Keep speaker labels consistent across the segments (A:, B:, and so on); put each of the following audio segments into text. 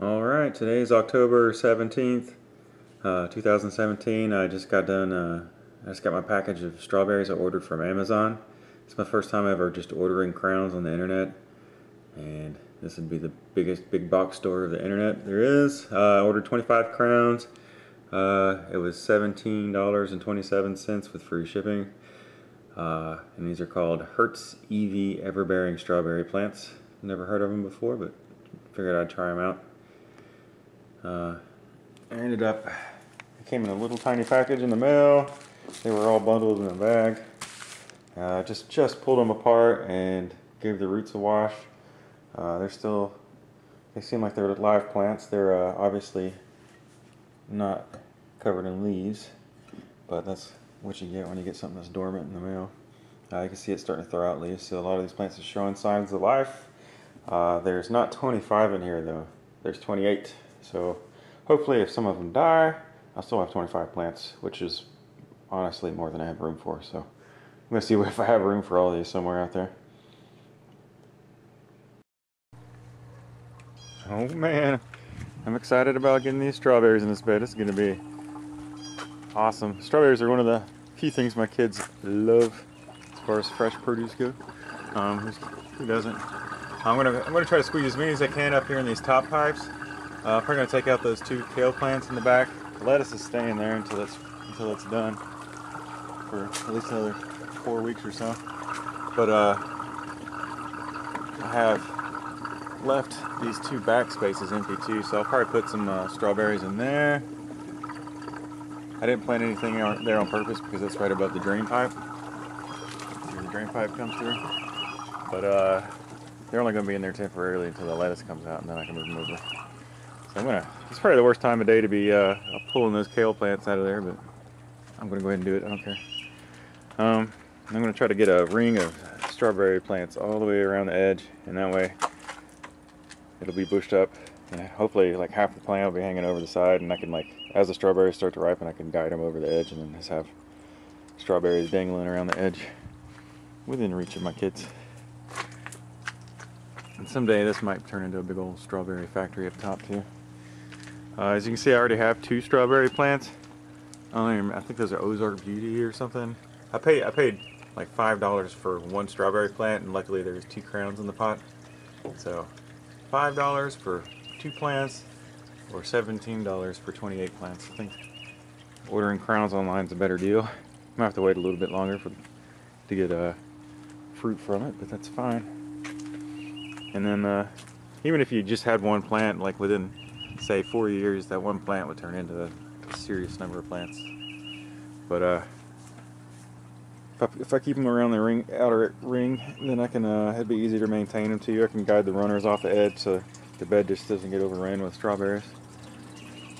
A: Alright, today is October 17th, uh, 2017. I just got done, uh, I just got my package of strawberries I ordered from Amazon. It's my first time ever just ordering crowns on the internet. And this would be the biggest big box store of the internet there is. Uh, I ordered 25 crowns. Uh, it was $17.27 with free shipping. Uh, and these are called Hirt's EV Everbearing Strawberry Plants. Never heard of them before, but figured I'd try them out. Uh, I ended up, it came in a little tiny package in the mail. They were all bundled in a bag. Uh, just just pulled them apart and gave the roots a wash. Uh, they're still, they seem like they're live plants. They're uh, obviously not covered in leaves, but that's what you get when you get something that's dormant in the mail. Uh, you can see it starting to throw out leaves, so a lot of these plants are showing signs of life. Uh, there's not 25 in here though, there's 28. So hopefully if some of them die, I'll still have 25 plants, which is honestly more than I have room for. So I'm gonna see if I have room for all these somewhere out there. Oh man, I'm excited about getting these strawberries in this bed. It's gonna be awesome. Strawberries are one of the few things my kids love as far as fresh produce go. Um, who doesn't? I'm gonna I'm gonna try to squeeze as many as I can up here in these top pipes. Uh, I'm probably gonna take out those two kale plants in the back. The lettuce is staying there until it's until it's done for at least another four weeks or so. But uh, I have left these two back spaces empty too, so I'll probably put some uh, strawberries in there. I didn't plant anything there on purpose because it's right above the drain pipe. The drain pipe comes through. But uh, they're only going to be in there temporarily until the lettuce comes out, and then I can move them over. So I'm gonna. It's probably the worst time of day to be uh, pulling those kale plants out of there, but I'm gonna go ahead and do it. I don't care. Um, I'm gonna try to get a ring of strawberry plants all the way around the edge, and that way it'll be bushed up. And hopefully, like half the plant will be hanging over the side, and I can like, as the strawberries start to ripen, I can guide them over the edge, and then just have strawberries dangling around the edge within reach of my kids. And someday this might turn into a big old strawberry factory up top too. Uh, as you can see, I already have two strawberry plants. I, even, I think those are Ozark Beauty or something. I paid I paid like five dollars for one strawberry plant, and luckily there's two crowns in the pot. So five dollars for two plants, or seventeen dollars for 28 plants. I think ordering crowns online is a better deal. I might have to wait a little bit longer for to get uh, fruit from it, but that's fine. And then uh, even if you just had one plant, like within say four years, that one plant would turn into a serious number of plants. But uh, if, I, if I keep them around the ring, outer ring, then I can, uh, it'd be easy to maintain them too. I can guide the runners off the edge so the bed just doesn't get overrun with strawberries.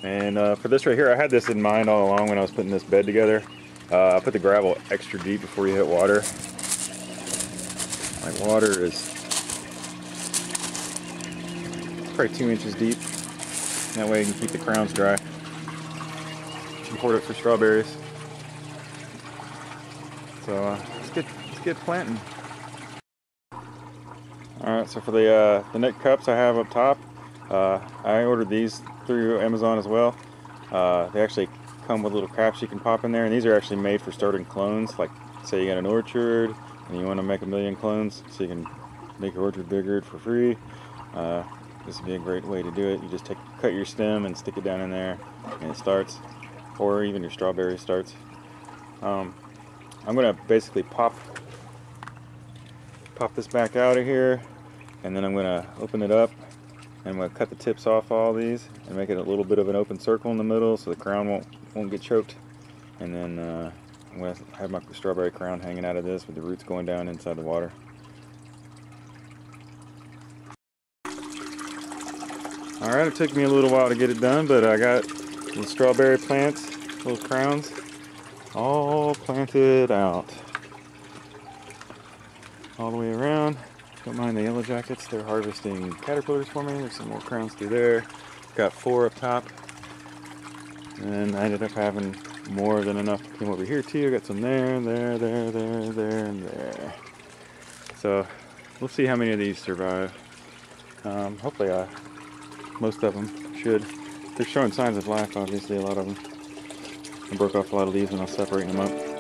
A: And uh, for this right here, I had this in mind all along when I was putting this bed together. Uh, I put the gravel extra deep before you hit water. Like water is probably two inches deep. That way you can keep the crowns dry. Import it for strawberries. So uh, let's get let's get planting. All right, so for the uh, the net cups I have up top, uh, I ordered these through Amazon as well. Uh, they actually come with little caps you can pop in there, and these are actually made for starting clones. Like, say you got an orchard and you want to make a million clones, so you can make your orchard bigger for free. This would be a great way to do it. You just take, cut your stem and stick it down in there and it starts, or even your strawberry starts. Um, I'm gonna basically pop pop this back out of here and then I'm gonna open it up and I'm gonna cut the tips off all these and make it a little bit of an open circle in the middle so the crown won't won't get choked and then uh, I'm gonna have my strawberry crown hanging out of this with the roots going down inside the water. Alright, it took me a little while to get it done, but I got the strawberry plants, little crowns, all planted out. All the way around. Don't mind the yellow jackets, they're harvesting caterpillars for me. There's some more crowns through there. Got four up top. And I ended up having more than enough to come over here too. Got some there, there, there, there, there, and there. So we'll see how many of these survive. Um, hopefully I most of them should. They're showing signs of life, obviously, a lot of them. I broke off a lot of leaves and I'll separate them up.